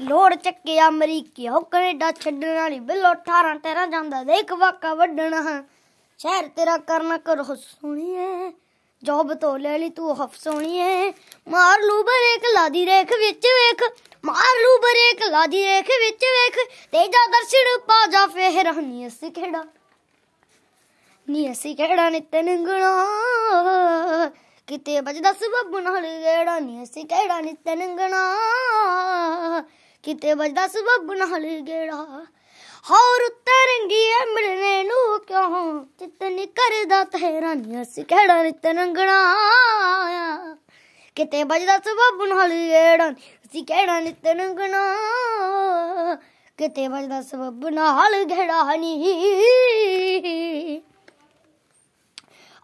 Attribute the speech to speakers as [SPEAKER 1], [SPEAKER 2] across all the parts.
[SPEAKER 1] ਲੋੜ ਚੱਕਿਆ ਅਮਰੀਕੀ ਹੋ, ਕੈਨੇਡਾ ਛੱਡਣ ਵਾਲੀ ਬਿੱਲੋ 18 13 ਜਾਂਦਾ ਦੇਖ ਵਾਕਾ ਵੱਢਣਾ ਸ਼ਹਿਰ ਤੇਰਾ ਕਰਨਾ ਕਰੋ ਸੁਣੀਏ ਜੋਬ ਤੋਂ ਲੈ ਲਈ ਤੂੰ ਹਫ ਸੋਣੀਏ ਮਾਰ ਲੂ ਬਰੇਕ, ਲਾਦੀ ਰੇਖ ਵਿੱਚ ਵੇਖ। ਮਾਰ ਲੂ ਬਰੇਕ, ਲਾਦੀ ਰੇਖ ਵਿੱਚ ਵੇਖ। ਤੇਜਾ ਦਰਸ਼ਨ ਪਾ ਜਾ ਫੇਰ ਹਨੀ ਅਸੀਂ ਕਿਹੜਾ? ਨੀ ਅਸੀਂ ਕਿਹੜਾ ਨਿਤ ਨੰਗਣਾ? ਕਿਤੇ ਵੱਜਦਾ ਸਬਬ ਨਾਲ ਗੇੜਾ, ਨੀ ਅਸੀਂ ਕਿਹੜਾ ਨਿਤ ਨੰਗਣਾ? ਕਿਤੇ ਵੱਜਦਾ ਸਬਬ ਨਾਲ ਗੇੜਾ। ਹੋਰ ਉੱਤੇ ਰੰਗੀ ਐ ਮਿਲਣੇ ਨੂੰ ਕਿਉਂ? ਚਿੱਤ ਨੀ ਕਰਦਾ ਤੇਰਾ ਨੀ ਅਸੀਂ ਕਿਹੜਾ ਨਿਤ ਨੰਗਣਾ ਕਿਤੇ ਵੱਜਦਾ ਸਬਬ ਨਾਲ ਗੇੜਾ ਅਸੀਂ ਕਿਹੜਾ ਨਿਤ ਨੰਗਣਾ ਕਿਤੇ ਵੱਜਦਾ ਸਬਬ ਨਾਲ ਗੇੜਾ ਨੀ।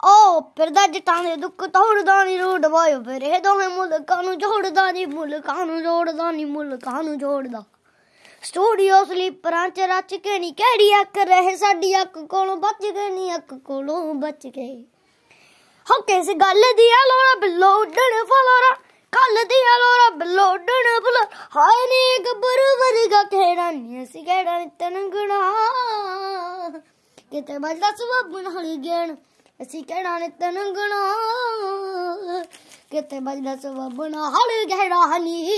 [SPEAKER 1] ਓ ਫਿਰਦਾ ਜਟਾਂ ਦੁੱਖ ਤੋੜਦਾ ਨਹੀਂ ਰੂਡ ਵਾਇਓ ਫਿਰ ਇਹ ਮੁਲਕਾਂ ਨੂੰ ਜੋੜਦਾ ਨਹੀਂ ਮੁਲਕਾਂ ਨੂੰ ਜੋੜਦਾ ਨਹੀਂ ਮੁਲਕਾਂ ਨੂੰ ਜੋੜਦਾ। ਸਟੂਡੀਓ ਸਲੀਪਰਾਂ ਚ ਰਚ ਕੇ ਨਹੀਂ ਕਿਹੜੀ ਅੱਖ ਰਹੇ? ਸਾਡੀ ਅੱਖ ਕੋਲੋਂ ਬਚ ਗਏ ਨਹੀਂ ਅੱਖ ਕੋਲੋਂ ਬਚ ਗਏ। ਹੋ ਕਿਸ ਗੱਲ ਦੀ ਆ ਲੋੜਾ ਬਿੱਲੋ ਉੱਡਣ ਫਲੋਰਾ ਕੱਲ ਦੀ ਆ ਲੋਰਾ ਬਿੱਲੋ ਉੱਡਣ ਫਲੋਰਾ। ਹਾਏ ਨੀ ਗੱਭਰੂ ਵਰਗਾ ਖੇੜਾ ਨਹੀਂ ਅਸੀਂ ਕਿਹੜਾ ਨੀ ਤਨੰਗਣਾ ਕਿਤੇ ਵੱਜਦਾ ਸਬਬ ਨਾਲ ਗਿਆਨ। ਅਸੀਂ ਕਿਹੜਾ ਨੀ ਤਨੰਗਣਾ ਕਿਤੇ ਬਜਦਾ ਸਬਬ ਨਾਲ? ਗਹਿਰਾ ਹਨੀ।